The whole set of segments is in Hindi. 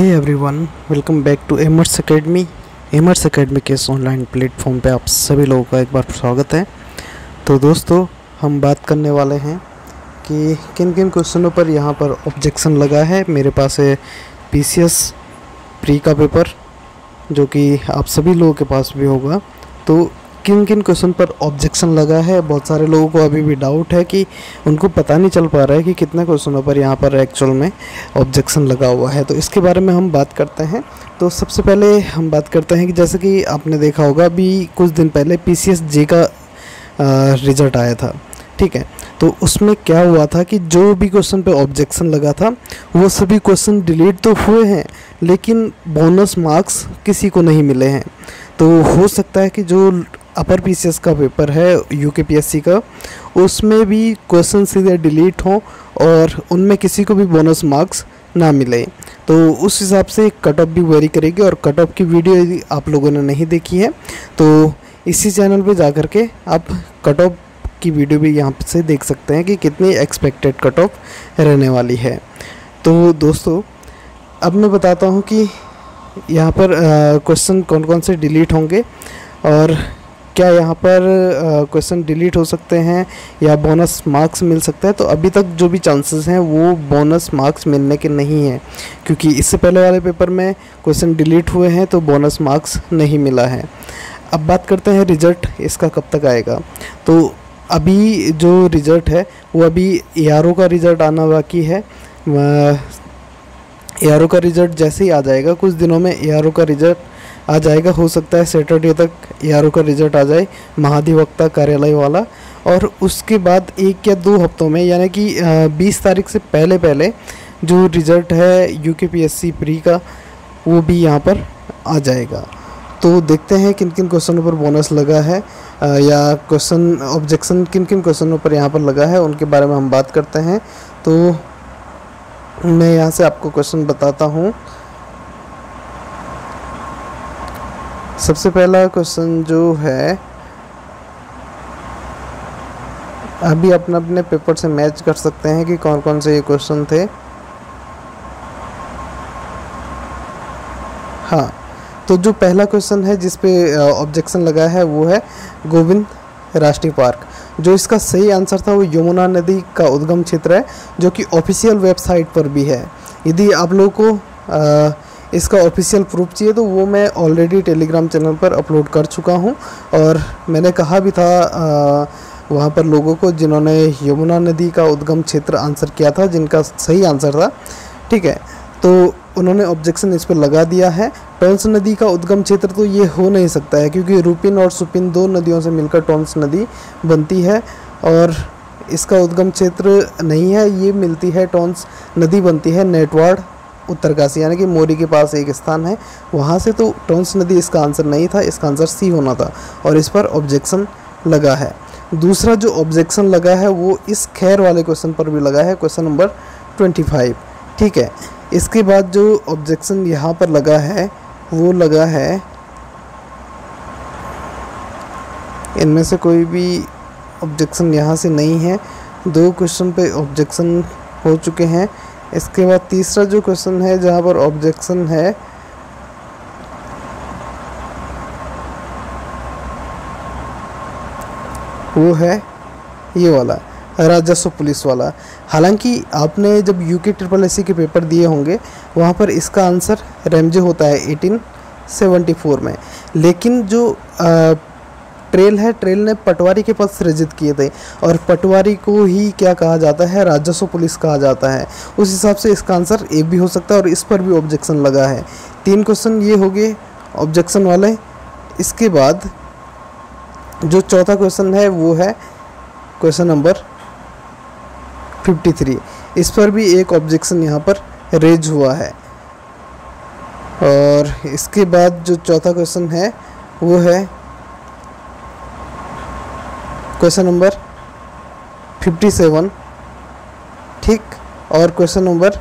Hey everyone welcome back to एमर्स academy एमर्स academy के इस ऑनलाइन प्लेटफॉर्म पे आप सभी लोगों का एक बार स्वागत है। तो दोस्तों, हम बात करने वाले हैं कि किन किन क्वेश्चनों पर यहाँ पर ऑब्जेक्शन लगा है। मेरे पास है पी सी एस प्री का पेपर जो कि आप सभी लोगों के पास भी होगा। तो किन किन क्वेश्चन पर ऑब्जेक्शन लगा है? बहुत सारे लोगों को अभी भी डाउट है कि उनको पता नहीं चल पा रहा है कि कितने क्वेश्चनों पर यहाँ पर एक्चुअल में ऑब्जेक्शन लगा हुआ है। तो इसके बारे में हम बात करते हैं। तो सबसे पहले हम बात करते हैं कि जैसे कि आपने देखा होगा, अभी कुछ दिन पहले पी जे का रिज़ल्ट आया था। ठीक है? तो उसमें क्या हुआ था कि जो भी क्वेश्चन पे ऑब्जेक्शन लगा था, वो सभी क्वेश्चन डिलीट तो हुए हैं, लेकिन बोनस मार्क्स किसी को नहीं मिले हैं। तो हो सकता है कि जो अपर पीसीएस का पेपर है यू के का। उसमें भी क्वेश्चन सीधे डिलीट हों और उनमें किसी को भी बोनस मार्क्स ना मिले। तो उस हिसाब से कट ऑफ़ भी वेरी करेगी और कट ऑफ़ की वीडियो यदि आप लोगों ने नहीं देखी है तो इसी चैनल पे जा कर के आप कट ऑफ़ की वीडियो भी यहाँ से देख सकते हैं कि कितनी एक्सपेक्टेड कट ऑफ़ रहने वाली है। तो दोस्तों, अब मैं बताता हूँ कि यहाँ पर क्वेश्चन कौन कौन से डिलीट होंगे और क्या यहाँ पर क्वेश्चन डिलीट हो सकते हैं या बोनस मार्क्स मिल सकते हैं? तो अभी तक जो भी चांसेस हैं, वो बोनस मार्क्स मिलने के नहीं हैं। क्योंकि इससे पहले वाले पेपर में क्वेश्चन डिलीट हुए हैं तो बोनस मार्क्स नहीं मिला है। अब बात करते हैं रिज़ल्ट इसका कब तक आएगा? तो अभी जो रिज़ल्ट है, वो अभी ए का रिज़ल्ट आना बाकी है। ए का रिज़ल्ट जैसे ही आ जाएगा, कुछ दिनों में ए का रिज़ल्ट आ जाएगा। हो सकता है सैटरडे तक ए का रिज़ल्ट आ जाए, महाधिवक्ता कार्यालय वाला। और उसके बाद एक या दो हफ्तों में, यानी कि बीस तारीख से पहले पहले जो रिज़ल्ट है यू के पी एस सी प्री का, वो भी यहाँ पर आ जाएगा। तो देखते हैं किन किन क्वेश्चनों पर बोनस लगा है या क्वेश्चन, ऑब्जेक्शन किन किन क्वेश्चनों पर यहाँ पर लगा है, उनके बारे में हम बात करते हैं। तो मैं यहाँ से आपको क्वेश्चन बताता हूँ। सबसे पहला क्वेश्चन जो है अभी अपने अपने पेपर से मैच कर सकते हैं कि कौन कौन से ये क्वेश्चन थे। हाँ तो जो पहला क्वेश्चन है जिस पे ऑब्जेक्शन लगा है वो है गोविंद राष्ट्रीय पार्क। जो इसका सही आंसर था वो यमुना नदी का उद्गम क्षेत्र है जो कि ऑफिशियल वेबसाइट पर भी है। यदि आप लोगों को आ, इसका ऑफिशियल प्रूफ चाहिए तो वो मैं ऑलरेडी टेलीग्राम चैनल पर अपलोड कर चुका हूँ। और मैंने कहा भी था आ, वहाँ पर लोगों को जिन्होंने यमुना नदी का उद्गम क्षेत्र आंसर किया था जिनका सही आंसर था ठीक है? तो उन्होंने ऑब्जेक्शन इस पर लगा दिया है। टोंस नदी का उद्गम क्षेत्र तो ये हो नहीं सकता है क्योंकि रूपिन और सुपिन दो नदियों से मिलकर टोंस नदी बनती है और इसका उद्गम क्षेत्र नहीं है ये मिलती है टोंस नदी बनती है नेटवाड़। उत्तरकाशी, यानी कि मोरी के पास एक स्थान है। वहाँ से तो टोंस नदी इसका आंसर नहीं था, इसका आंसर सी होना था, और इस पर ऑब्जेक्शन लगा है। दूसरा जो ऑब्जेक्शन लगा है, वो इस खैर वाले क्वेश्चन पर भी लगा है, क्वेश्चन नंबर ट्वेंटी फाइव। ठीक है, इसके बाद जो ऑब्जेक्शन यहाँ पर लगा है, वो लगा है, इनमें से कोई भी ऑब्जेक्शन यहाँ से नहीं है। दो क्वेश्चन पे ऑब्जेक्शन हो चुके हैं इसके बाद तीसरा जो क्वेश्चन है जहाँ पर ऑब्जेक्शन है वो है ये वाला राजस्व पुलिस वाला। हालाँकि आपने जब यू के ट्रिपल एस के पेपर दिए होंगे वहाँ पर इसका आंसर रेमजे होता है 1874 में। लेकिन जो आ, ट्रेल है, ट्रेल ने पटवारी के पद सृजित किए थे और पटवारी को ही क्या कहा जाता है, राजस्व पुलिस कहा जाता है। उस हिसाब से इसका आंसर ए भी हो सकता है और इस पर भी ऑब्जेक्शन लगा है। तीन क्वेश्चन ये हो गए ऑब्जेक्शन वाले। इसके बाद जो चौथा क्वेश्चन है, वो है क्वेश्चन नंबर 53 इस पर भी एक ऑब्जेक्शन यहाँ पर रेज हुआ है। और इसके बाद जो चौथा क्वेश्चन है, वो है क्वेश्चन नंबर 57 ठीक, और क्वेश्चन नंबर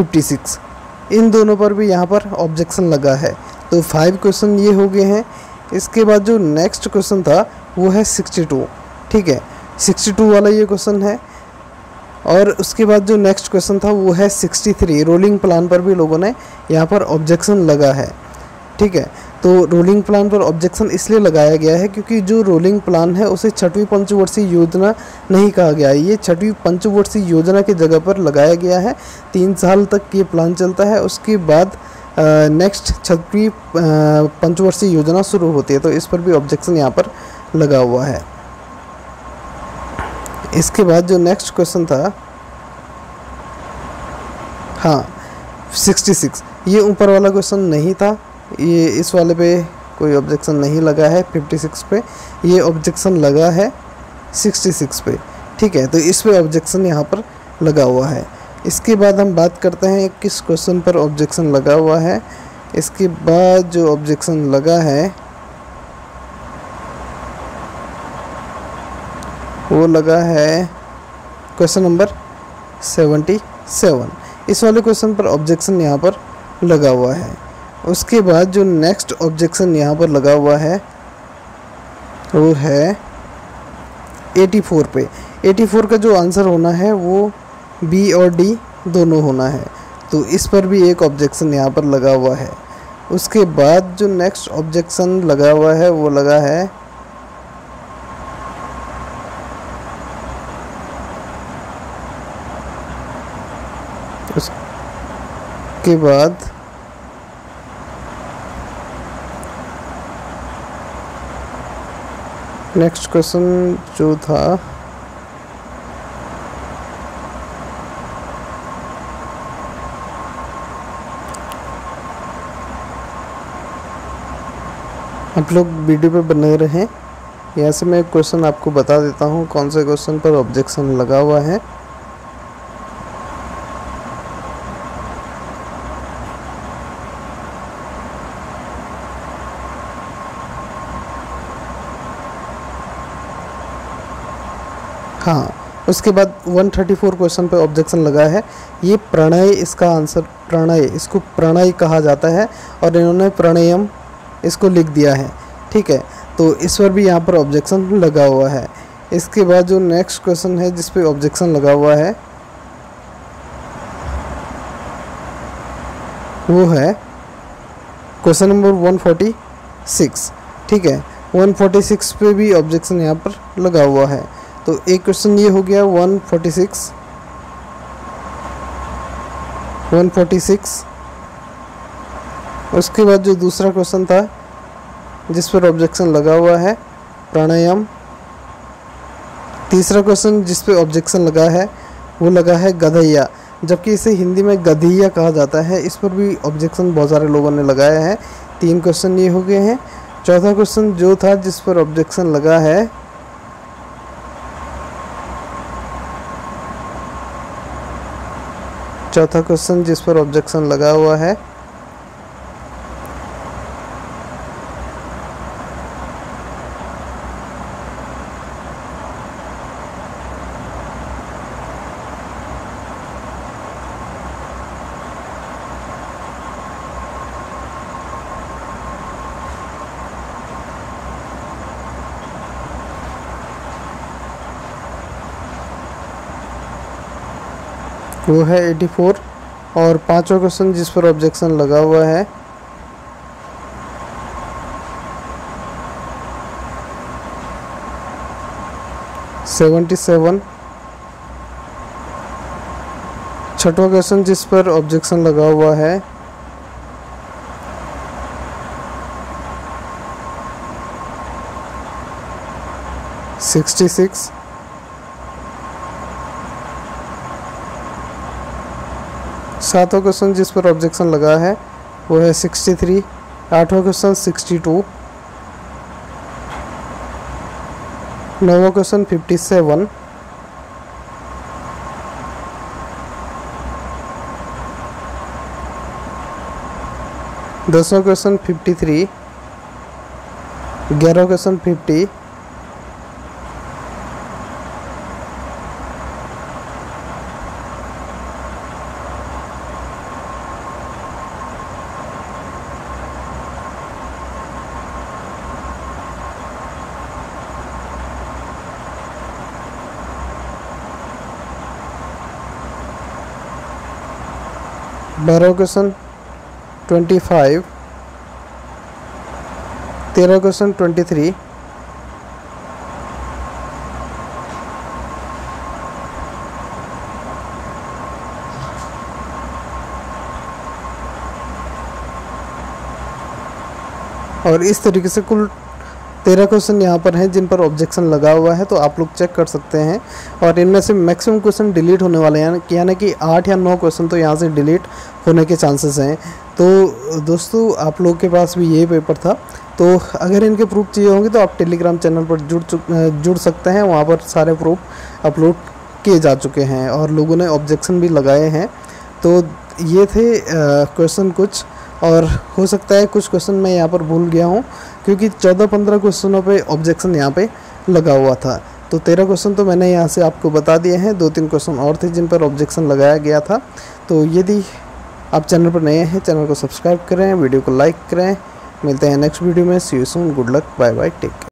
56 इन दोनों पर भी यहाँ पर ऑब्जेक्शन लगा है। तो फाइव क्वेश्चन ये हो गए हैं। इसके बाद जो नेक्स्ट क्वेश्चन था, वो है 62 ठीक है? 62 वाला ये क्वेश्चन है। और उसके बाद जो नेक्स्ट क्वेश्चन था, वो है 63 रोलिंग प्लान पर भी लोगों ने यहाँ पर ऑब्जेक्शन लगा है। ठीक है? तो रोलिंग प्लान पर ऑब्जेक्शन इसलिए लगाया गया है क्योंकि जो रोलिंग प्लान है, उसे छठवीं पंचवर्षीय योजना नहीं कहा गया। है ये छठवीं पंचवर्षीय योजना की जगह पर लगाया गया है। तीन साल तक ये प्लान चलता है। उसके बाद नेक्स्ट छठवीं पंचवर्षीय योजना शुरू होती है। तो इस पर भी ऑब्जेक्शन यहाँ पर लगा हुआ है। इसके बाद जो नेक्स्ट क्वेश्चन था हाँ 66 ये ऊपर वाला क्वेश्चन नहीं था। ये इस वाले पे कोई ऑब्जेक्शन नहीं लगा है 56 पे। ये ऑब्जेक्शन लगा है 66 पे। ठीक है तो इस पे ऑब्जेक्शन यहाँ पर लगा हुआ है। इसके बाद हम बात करते हैं किस क्वेश्चन पर ऑब्जेक्शन लगा हुआ है। इसके बाद जो ऑब्जेक्शन लगा है, वो लगा है क्वेश्चन नंबर सेवेंटी सेवन इस वाले क्वेश्चन पर ऑब्जेक्शन यहाँ पर लगा हुआ है। उसके बाद जो नेक्स्ट ऑब्जेक्शन यहाँ पर लगा हुआ है, वो है 84 पे। 84 का जो आंसर होना है, वो बी और डी दोनों होना है। तो इस पर भी एक ऑब्जेक्शन यहाँ पर लगा हुआ है। उसके बाद जो नेक्स्ट ऑब्जेक्शन लगा हुआ है, वो लगा है उसके बाद नेक्स्ट क्वेश्चन जो था। आप लोग वीडियो पे बने रहें। यहाँ से मैं एक क्वेश्चन आपको बता देता हूँ, कौन से क्वेश्चन पर ऑब्जेक्शन लगा हुआ है। हाँ उसके बाद 134 क्वेश्चन पे ऑब्जेक्शन लगा है। ये प्रणय इसका आंसर प्रणय, इसको प्रणय कहा जाता है और इन्होंने प्रणयम इसको लिख दिया है। ठीक है तो इस पर भी यहाँ पर ऑब्जेक्शन लगा हुआ है। इसके बाद जो नेक्स्ट क्वेश्चन है, जिस पे ऑब्जेक्शन लगा हुआ है, वो है क्वेश्चन नंबर 146 ठीक है 146 पे भी ऑब्जेक्शन यहाँ पर लगा हुआ है। तो एक क्वेश्चन ये हो गया 146 146 उसके बाद जो दूसरा क्वेश्चन था, जिस पर ऑब्जेक्शन लगा हुआ है, प्राणायाम. तीसरा क्वेश्चन जिस पे ऑब्जेक्शन लगा है, वो लगा है गधैया. जबकि इसे हिंदी में गधैया कहा जाता है, इस पर भी ऑब्जेक्शन बहुत सारे लोगों ने लगाया है. तीन क्वेश्चन ये हो गए हैं. चौथा क्वेश्चन जो था, जिस पर ऑब्जेक्शन लगा है चौथा क्वेश्चन जिस पर ऑब्जेक्शन लगा हुआ है वो है 84 और पांचवा क्वेश्चन जिस पर ऑब्जेक्शन लगा हुआ है। सेवेंटी सेवन छठवा क्वेश्चन जिस पर ऑब्जेक्शन लगा हुआ है। सिक्सटी सिक्स सातवां क्वेश्चन जिस पर ऑब्जेक्शन लगा है, वो है सिक्सटी थ्री आठवां क्वेश्चन सिक्सटी टू नौवा क्वेश्चन फिफ्टी सेवन दसवां क्वेश्चन फिफ्टी थ्री ग्यारह क्वेश्चन फिफ्टी बारह क्वेश्चन ट्वेंटी फाइव तेरह क्वेश्चन ट्वेंटी थ्री और इस तरीके से कुल तेरह क्वेश्चन यहाँ पर हैं, जिन पर ऑब्जेक्शन लगा हुआ है तो आप लोग चेक कर सकते हैं। और इनमें से मैक्सिमम क्वेश्चन डिलीट होने वाले हैं यानी कि आठ या नौ क्वेश्चन तो यहाँ से डिलीट होने के चांसेस हैं। तो दोस्तों, आप लोग के पास भी ये पेपर था। तो अगर इनके प्रूफ चाहिए होंगे तो आप टेलीग्राम चैनल पर जुड़ जुड़ सकते हैं। वहाँ पर सारे प्रूफ अपलोड किए जा चुके हैं, और लोगों ने ऑब्जेक्शन भी लगाए हैं। तो ये थे क्वेश्चन कुछ। और हो सकता है कुछ क्वेश्चन मैं यहाँ पर भूल गया हूँ, क्योंकि चौदह पंद्रह क्वेश्चनों पे ऑब्जेक्शन यहाँ पे लगा हुआ था। तो तेरह क्वेश्चन तो मैंने यहाँ से आपको बता दिए हैं दो तीन क्वेश्चन और थे जिन पर ऑब्जेक्शन लगाया गया था। तो यदि आप चैनल पर नए हैं, चैनल को सब्सक्राइब करें, वीडियो को लाइक करें। मिलते हैं नेक्स्ट वीडियो में see you soon good luck bye bye take